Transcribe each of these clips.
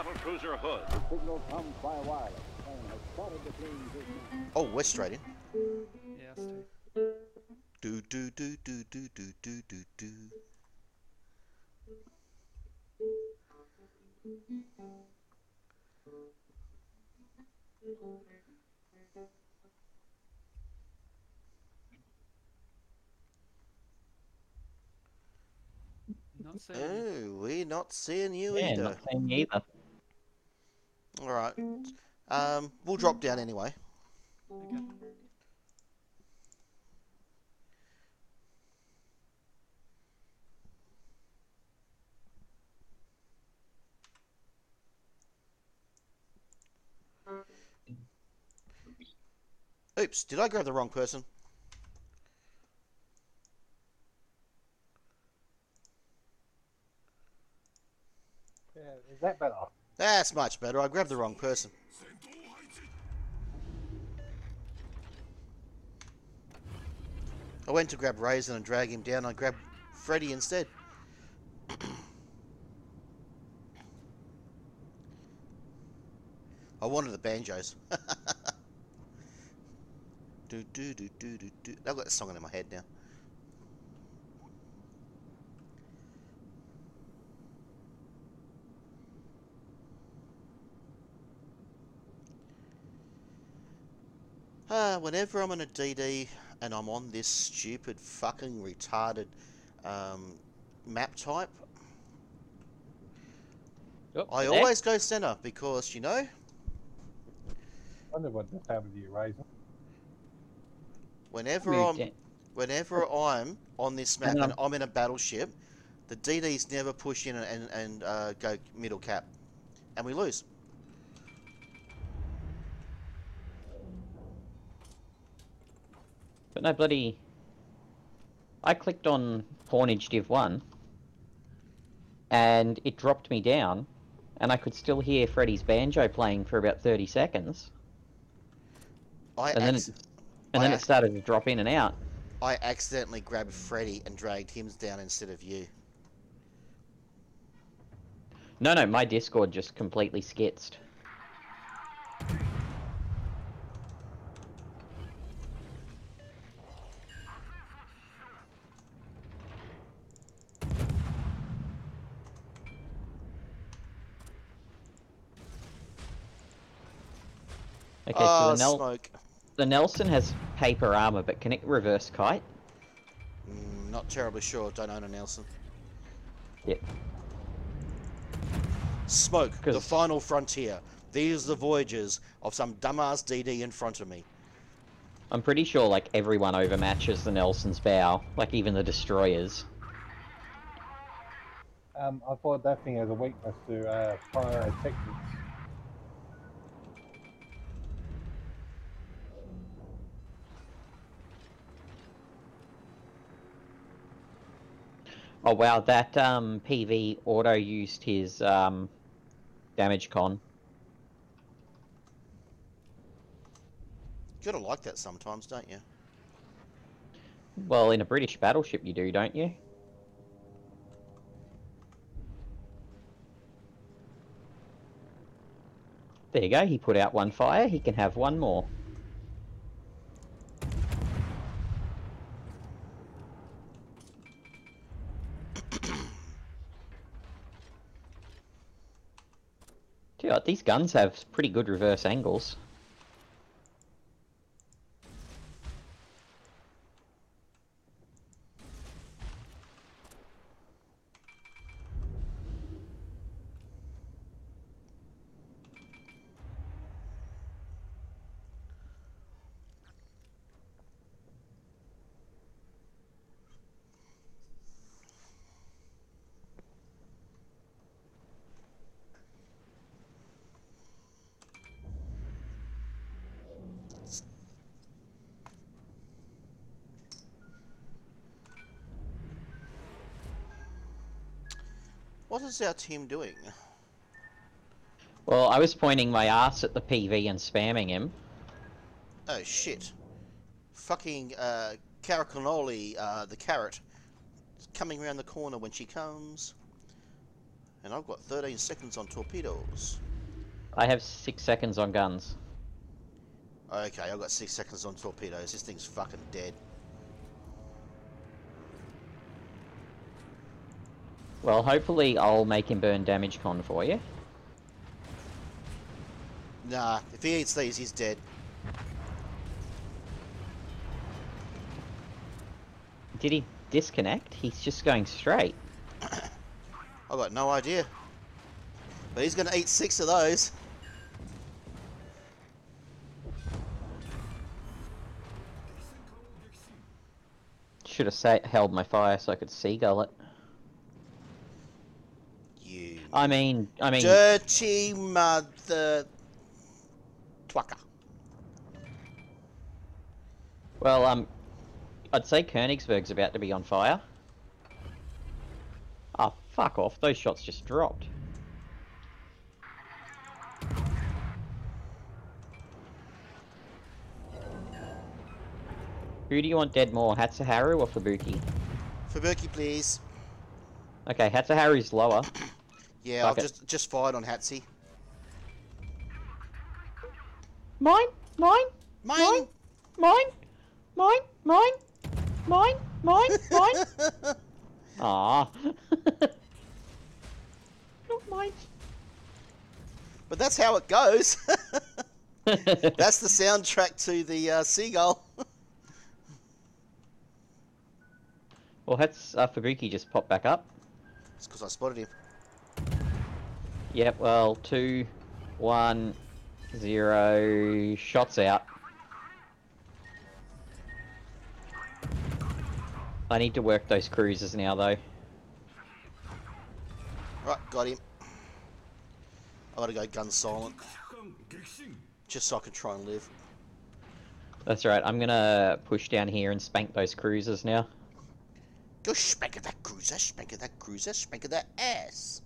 aloft the mighty battle cruiser Hood. Signal comes by wireless. Plane has spotted the Queen's issue. Oh, we're straight in. Yeah, Steve. Do do do do do do do do do. Not saying. it. Oh, we're not seeing you Yeah, either. not saying you either. All right. Um, we'll drop down anyway. Okay. Oops, did I grab the wrong person? Yeah, is that better? That's much better. I grabbed the wrong person. I went to grab Raisin and drag him down. I grabbed Freddy instead. I wanted the banjos. do do do do do do. I've got that song in my head now. Uh, whenever I'm on a DD and I'm on this stupid fucking retarded um, map type, Oh, I there. always go center because you know wonder what just happened to you, Razor. whenever I'm in. whenever I'm on this map And and I'm- I'm in a battleship, the DDs never push in and and uh, go middle cap, and we lose. But no bloody. I clicked on Pawnage Div 1 and it dropped me down and I could still hear Freddy's banjo playing for about 30 seconds I And then acc- and then I it started to drop in and out. I accidentally grabbed Freddy and dragged him down instead of you. No, no, my Discord just completely skitzed. Okay, oh, so the, Nel- smoke. the Nelson has paper armor, but can it reverse kite? Mm, not terribly sure. Don't own a Nelson. Yep. Smoke, the final frontier. These are the voyages of some dumbass DD in front of me. I'm pretty sure like everyone overmatches the Nelson's bow, like even the destroyers. Um, I thought that thing has a weakness to uh, pyrotechnics. Oh wow, that um, PV auto used his um, damage con. You gotta like that sometimes, don't you? Well, in a British battleship, you do, don't you? There you go. He put out one fire. He can have one more. What, these guns have pretty good reverse angles. What is our team doing? Well, I was pointing my ass at the PV and spamming him. Oh shit. Fucking uh, Caracanoli, uh, the carrot, is coming around the corner when she comes. And I've got 13 seconds on torpedoes. I have six seconds on guns. Okay, I've got 6 seconds on torpedoes. This thing's fucking dead. Well, hopefully I'll make him burn damage con for you. Nah, if he eats these, he's dead. Did he disconnect? He's just going straight. I've got no idea. But he's gonna eat six of those. Should have held my fire so I could seagull it. I mean, I mean, dirty mother twacker. well, um, I'd say Königsberg's about to be on fire. Oh, fuck off! Those shots just dropped. Who do you want dead more, Hatsuharu or Fubuki? Fubuki, please. Okay, Hatsuharu's lower. Yeah, Fuck I've it. just just fired on Hatsy. Mine, mine, Mine. mine, mine, mine, mine, mine, mine. Ah. Not mine. but that's how it goes. that's the soundtrack to the uh, seagull. well, that's uh, Fubuki just popped back up. it's because I spotted him. Yep. Well, two, one, zero. Shots out. I need to work those cruisers now, though. Right, got him. I gotta go gun silent. Just so I can try and live. That's right. I'm gonna push down here and spank those cruisers now. Go spank at that cruiser, spank at that cruiser, spank at that ass.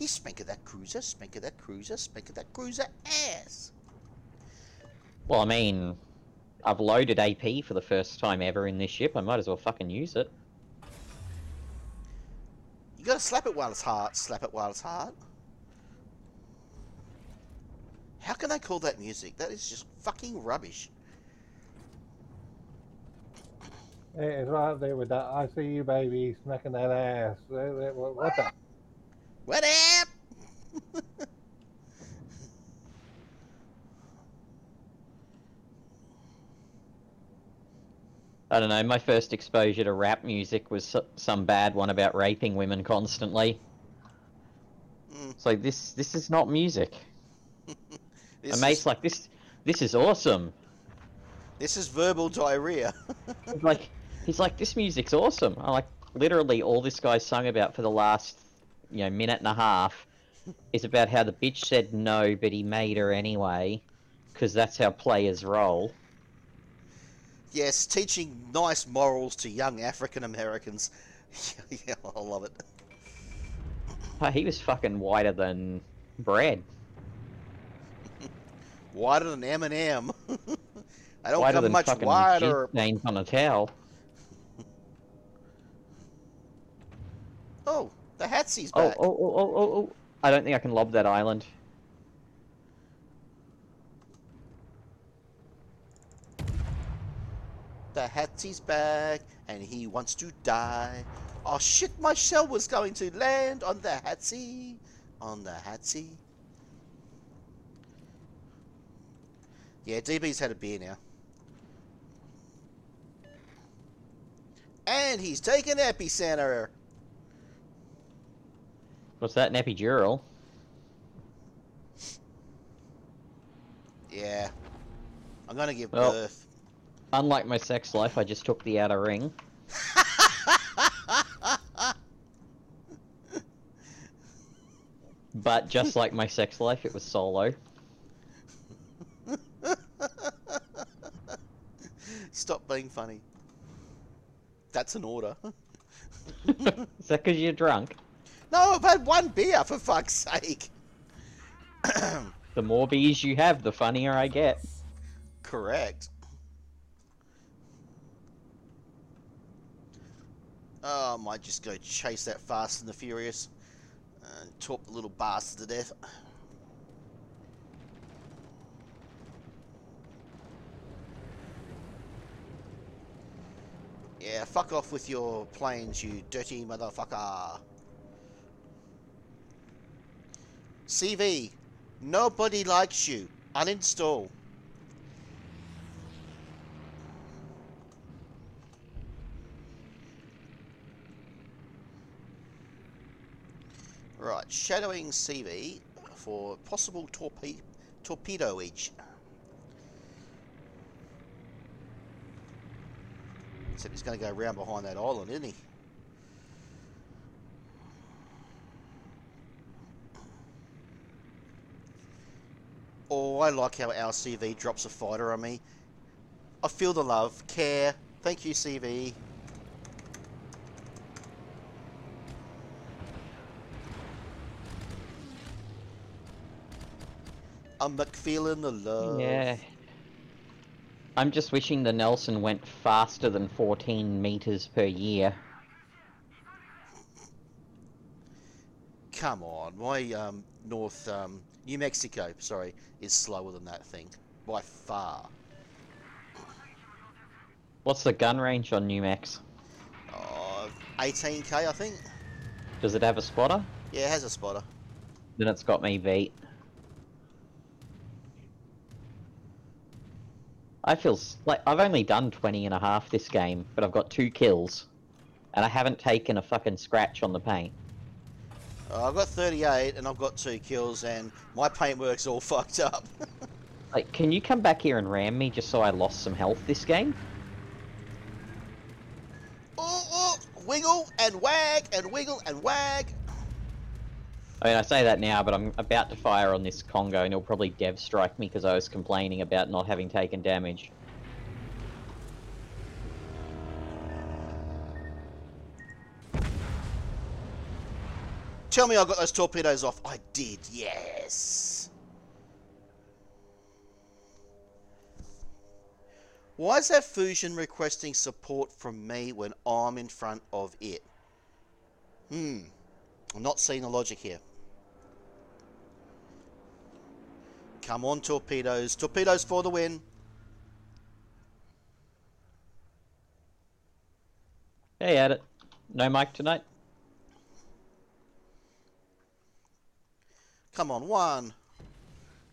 He spank at that cruiser, spank at that cruiser, spank at that cruiser ass. Well, I mean, I've loaded AP for the first time ever in this ship. I might as well fucking use it. You gotta slap it while it's hot. slap it while it's hot. How can they call that music? That is just fucking rubbish. It's right up there with that. I see you, baby, smacking that ass. What what the? What up? I don't know. My first exposure to rap music was some bad one about raping women constantly. Mm. It's like this. This is not music. This My mate's is, like this. This is awesome. this is verbal diarrhea. Like, he's like, this music's awesome. I like literally all this guy's sung about for the last, you know, minute and a half is about how the bitch said no, but he made her anyway, because that's how players roll. Yes, teaching nice morals to young African Americans. yeah, I love it. Oh, he was fucking whiter than bread. Wider than Eminem. I don't whiter come much wider. stains on a towel. Oh, the Hatsie's Oh, oh, oh, oh, oh, oh. I don't think I can lob that island. The Hatsie's back, and he wants to die. Oh shit, my shell was going to land on the Hatsie. On the Hatsie. Yeah, DB's had a beer now. And he's taken epicenter. What's that? An epidural? Yeah. I'm gonna give Well. birth. Unlike my sex life, I just took the outer ring. But just like my sex life, it was solo. Stop being funny. That's an order. Is that because you're drunk? No, I've had one beer for fuck's sake. The more beers you have, the funnier I get. Correct. Oh, I might just go chase that Fast and the Furious. And torp the little bastard to death. Yeah, fuck off with your planes, you dirty motherfucker. CV, nobody likes you. Uninstall. Right, shadowing CV for possible torpe torpedo each. Except he's going to go round behind that island, isn't he? Oh, I like how our CV drops a fighter on me. I feel the love, care. Thank you, CV. I'm back feeling the love. Yeah. I'm just wishing the Nelson went faster than 14 meters per year. Come on, my um, North um, New Mexico, sorry, is slower than that thing by far. What's the gun range on New Mex? Uh, 18k, I think. Does it have a spotter? Yeah, it has a spotter. Then it's got me beat. I feel like I've only done 20 and a half this game, but I've got two kills. And I haven't taken a fucking scratch on the paint. Uh, I've got 38 and I've got two kills, and my paintwork's all fucked up. Like, can you come back here and ram me just so I lost some health this game? oh, oh, wiggle and wag and wiggle and wag. I mean, I say that now, but I'm about to fire on this Kongo and he'll probably dev strike me because I was complaining about not having taken damage. Tell me I got those torpedoes off. I did, yes. Why is that fusion requesting support from me when I'm in front of it? Hmm. I'm not seeing the logic here. Come on, torpedoes. Torpedoes for the win. Hey, at it. No mic tonight? Come on, one.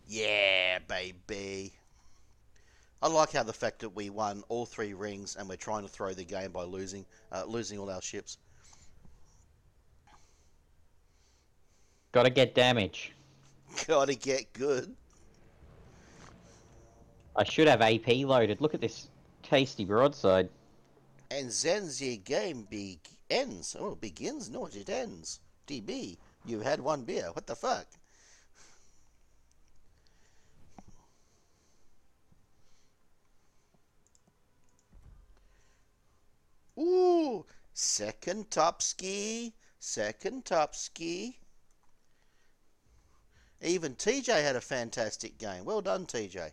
Yeah, baby. I like how the fact that we won all three rings and we're trying to throw the game by losing, uh, losing all our ships. Gotta get damage. Gotta get good. I should have AP loaded. Look at this tasty broadside. And then the game oh, begins. Oh, begins? No, it ends. DB, you've had one beer. What the fuck? Ooh, second top ski, second top ski. Even TJ had a fantastic game. Well done, TJ.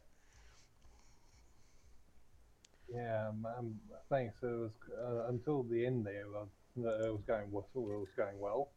Yeah, um, um, thanks. It was uh, until the end there. Uh, it was going well. It was going well.